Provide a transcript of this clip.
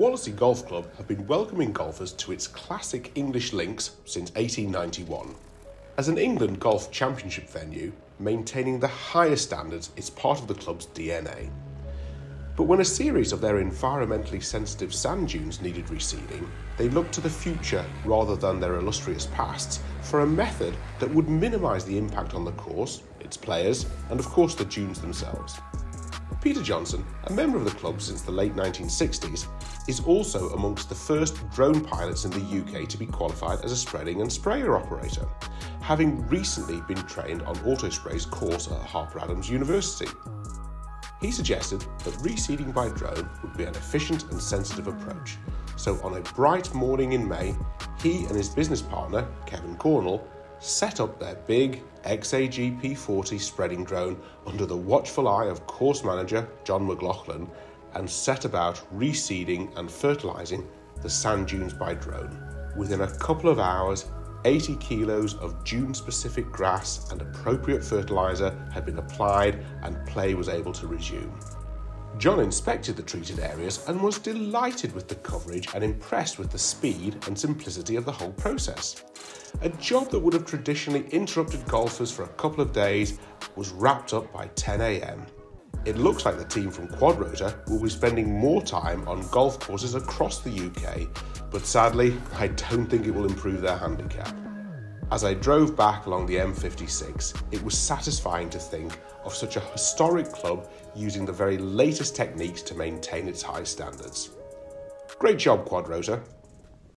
Wallasey Golf Club have been welcoming golfers to its classic English links since 1891. As an England golf championship venue, maintaining the highest standards is part of the club's DNA. But when a series of their environmentally sensitive sand dunes needed reseeding, they looked to the future rather than their illustrious pasts for a method that would minimise the impact on the course, its players, and of course the dunes themselves. Peter Johnson, a member of the club since the late 1960s, is also amongst the first drone pilots in the UK to be qualified as a spreading and sprayer operator, having recently been trained on Autospray's course at Harper Adams University. He suggested that reseeding by drone would be an efficient and sensitive approach. So, on a bright morning in May, he and his business partner, Kevin Gornall, set up their big XAG P40 spreading drone under the watchful eye of course manager John McLoughlin and set about reseeding and fertilising the sand dunes by drone. Within a couple of hours, 80 kilos of dune specific grass and appropriate fertiliser had been applied and play was able to resume. John inspected the treated areas and was delighted with the coverage and impressed with the speed and simplicity of the whole process. A job that would have traditionally interrupted golfers for a couple of days was wrapped up by 10am. It looks like the team from Quadrotor will be spending more time on golf courses across the UK, but sadly, I don't think it will improve their handicap. As I drove back along the M56, it was satisfying to think of such a historic club using the very latest techniques to maintain its high standards. Great job, Quadrotor.